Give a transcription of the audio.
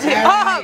姐啊，